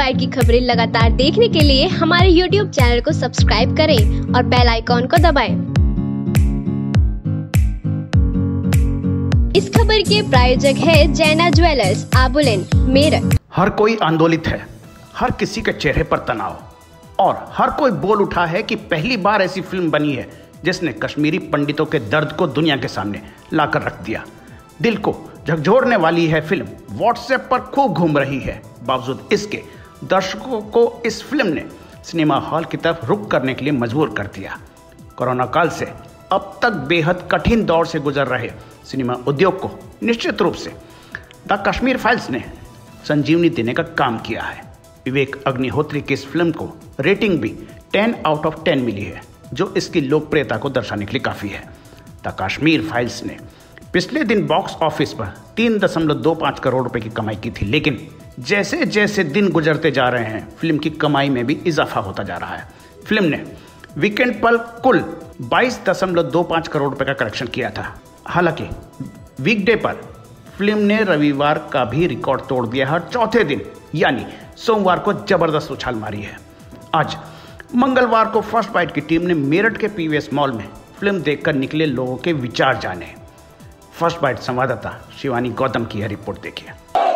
Bite की खबरें लगातार देखने के लिए हमारे YouTube चैनल को सब्सक्राइब करें और बेल आइकॉन को दबाएँ। इस खबर के प्रायोजक है जैना ज्वेलर्स आबुलेन मेरठ। हर कोई आंदोलित है, हर किसी के चेहरे पर तनाव, और हर कोई बोल उठा है कि पहली बार ऐसी फ़िल्म बनी है जिसने कश्मीरी पंडितों के दर्द को दुनिया के सामने लाकर रख दिया। दिल को झकझोरने वाली है फ़िल्म व्हाट्सएप पर खूब घूम रही है। बावजूद इसके दर्शकों को इस फ़िल्म ने सिनेमा हॉल की तरफ़ रुक करने के लिए मजबूर कर दिया। कोरोना काल से अब तक बेहद कठिन दौर से गुजर रहे सिनेमा उद्योग को निश्चित रूप से। द कश्मीर फाइल्स ने संजीवनी देने का काम किया है। विवेक अग्निहोत्री की इस फ़िल्म को रेटिंग भी 10 आउट ऑफ़ 10 मिली है, जो इसकी लोकप्रियता को दर्शाने के लिए काफ़ी है। द कश्मीर फाइल्स ने पिछले दिन बॉक्स ऑफ़िस पर तीन दशमलव दो पाँच करोड़ रुपए की कमाई की थी, लेकिन जैसे जैसे दिन गुजरते जा रहे हैं, फ़िल्म की कमाई में भी इजाफा होता जा रहा है। फ़िल्म ने वीकेंड पर कुल बाईस दशमलव दो पाँच करोड़ रुपए का कलेक्शन किया था। हालाँकि, वीकडे पर फ़िल्म ने रविवार का भी रिकॉर्ड तोड़ दिया है चौथे दिन, यानी सोमवार को ज़बरदस्त उछाल मारी है। आज, मंगलवार को फ़र्स्ट बाइट की टीम ने मेरठ के पीवीएस मॉल में फ़िल्म देखकर निकले लोगों के विचार जाने। फ़र्स्ट बाइट संवाददाता शिवानी गौतम की यह रिपोर्ट देखिए।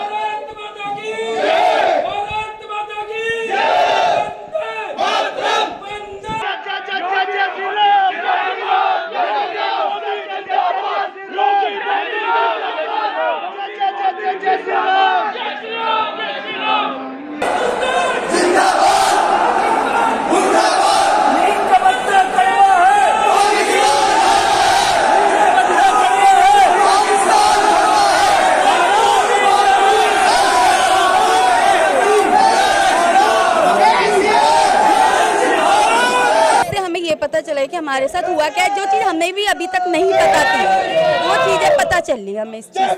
भारत माता की जय भारत माता की जय मातरम वंदे से हमें ये पता चला है कि हमारे साथ हुआ क्या है? जो चीज़ हमें भी अभी तक नहीं पता थी वो चीज़ें पता चल रही हमें इस चीज़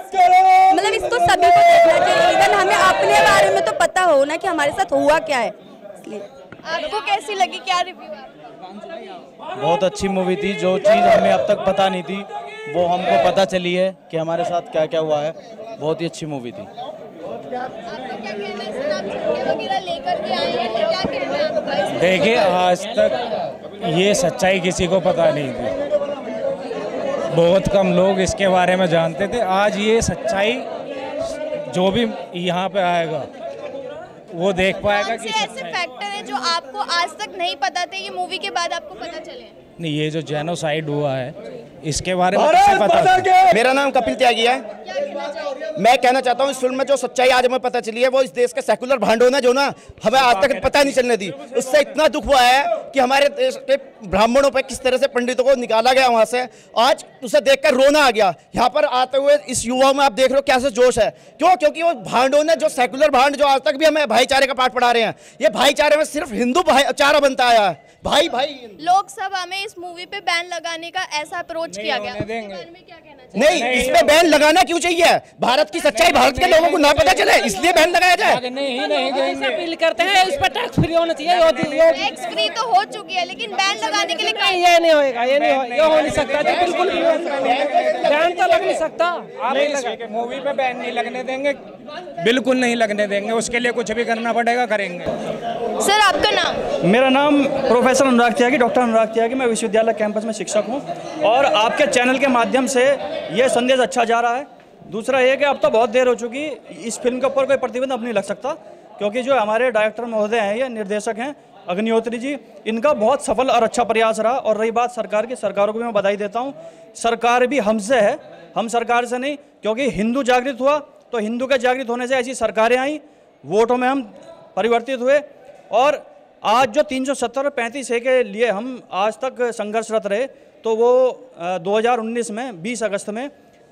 मतलब इसको सभी को देखना चाहिए। इवन हमें अपने बारे में तो पता हो ना कि हमारे साथ हुआ क्या है। इसलिए। आपको कैसी लगी? क्या रिव्यू बहुत अच्छी मूवी थी। जो चीज़ हमें अब तक पता नहीं थी वो हमको पता चली है कि हमारे साथ क्या क्या हुआ है। बहुत ही अच्छी मूवी थी। देखिए आज तक ये सच्चाई किसी को पता नहीं थी। बहुत कम लोग इसके बारे में जानते थे। आज ये सच्चाई जो भी यहाँ पे आएगा वो देख पाएगा कि ऐसे फैक्टर है। जो आपको आज तक नहीं पता थे? ये मूवी के बाद आपको पता चले। नहीं ये जो जेनोसाइड हुआ है इसके बारे में कैसे पता था? मेरा नाम कपिल त्यागी है। मैं कहना चाहता हूँ इस फ़िल्म में जो सच्चाई आज हमें पता चली है वो इस देश के सेकुलर भांडों ने जो ना हमें आज तक पता नहीं चलने दी। उससे इतना दुख हुआ है कि हमारे देश के ब्राह्मणों पर किस तरह से पंडितों को निकाला गया वहाँ से। आज उसे देखकर रोना आ गया। यहाँ पर आते हुए इस युवाओं में आप देख रहे हो कैसे जोश है। क्यों? क्योंकि वो भांडों ने जो सेकुलर भांड जो आज तक भी हमें भाईचारे का पाठ पढ़ा रहे हैं ये भाईचारे में सिर्फ़ हिंदू भाईचारा बनता आया है। भाई भाई। लोकसभा में इस मूवी पे बैन लगाने का ऐसा अप्रोच किया गया? होने उसके देंगे। बारे में क्या कहना नहीं इसमें बैन लगाना क्यों चाहिए? भारत की सच्चाई भारत के लोगों को ना पता चले इसलिए बैन लगाया जाए। नहीं नहीं अपील करते हैं इस पर टैक्स फ्री होना चाहिए टैक्स फ्री तो हो चुकी है लेकिन बैन लगाने के लिए ये नहीं होएगा ये नहीं हो ये हो नहीं सकता जी बिल्कुल भी नहीं सकता बैन तो लग नहीं सकता। मूवी पे बैन नहीं लगने देंगे। बिल्कुल नहीं लगने देंगे उसके लिए कुछ भी करना पड़ेगा करेंगे। सर आपका नाम? मेरा नाम प्रोफेसर अनुराग त्यागी डॉक्टर अनुराग त्यागी मैं विश्वविद्यालय कैंपस में शिक्षक हूँ और आपके चैनल के माध्यम से ये संदेश अच्छा जा रहा है। दूसरा ये कि अब तो बहुत देर हो चुकी इस फ़िल्म के ऊपर कोई प्रतिबंध अब नहीं लग सकता क्योंकि जो हमारे डायरेक्टर महोदय हैं या निर्देशक हैं अग्निहोत्री जी इनका बहुत सफल और अच्छा प्रयास रहा। और रही बात सरकार की सरकारों को भी मैं बधाई देता हूँ। सरकार भी हमसे है हम सरकार से नहीं क्योंकि हिंदू जागृत हुआ तो हिंदू के जागृत होने से ऐसी सरकारें आई वोटों में हम परिवर्तित हुए और आज जो 370 और 35 ए के लिए हम आज तक संघर्षरत रहे तो वो अ, 2019 में 20 अगस्त में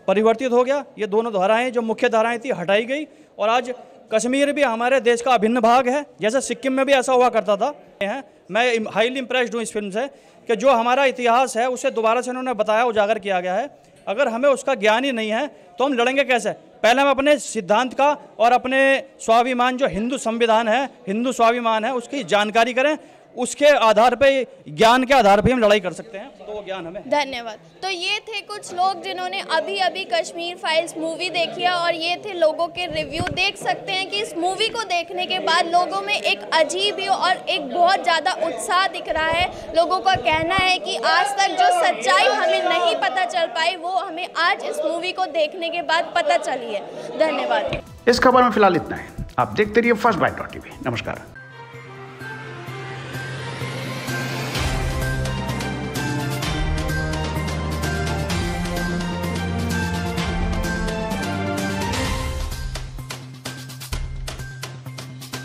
परिवर्तित हो गया। ये दोनों धाराएँ जो मुख्य धाराएँ थी हटाई गई और आज कश्मीर भी हमारे देश का अभिन्न भाग है। जैसे सिक्किम में भी ऐसा हुआ करता था। हैं मैं हाईली इम्प्रेस्ड हूँ इस फ़िल्म से कि जो हमारा इतिहास है उसे दोबारा से उन्होंने बताया उजागर किया गया है। अगर हमें उसका ज्ञान ही नहीं है तो हम लड़ेंगे कैसे? पहले हम अपने सिद्धांत का और अपने स्वाभिमान, जो हिंदू संविधान है, हिंदू स्वाभिमान है, उसकी जानकारी करें। उसके आधार पे ज्ञान के आधार पे हम लड़ाई कर सकते हैं। तो वो ज्ञान हमें। धन्यवाद। तो ये थे कुछ लोग जिन्होंने अभी अभी कश्मीर फाइल्स मूवी देखी है और ये थे लोगों के रिव्यू। देख सकते हैं कि इस मूवी को देखने के बाद लोगों में एक अजीब ही और एक बहुत ज़्यादा उत्साह दिख रहा है। लोगों का कहना है कि आज तक जो सच्चाई हमें नहीं पता चल पाई वो हमें आज इस मूवी को देखने के बाद पता चली है। धन्यवाद। इस खबर में फ़िलहाल इतना है। आप देखते रहिए फ़र्स्ट बाइट डॉट टीवी नमस्कार।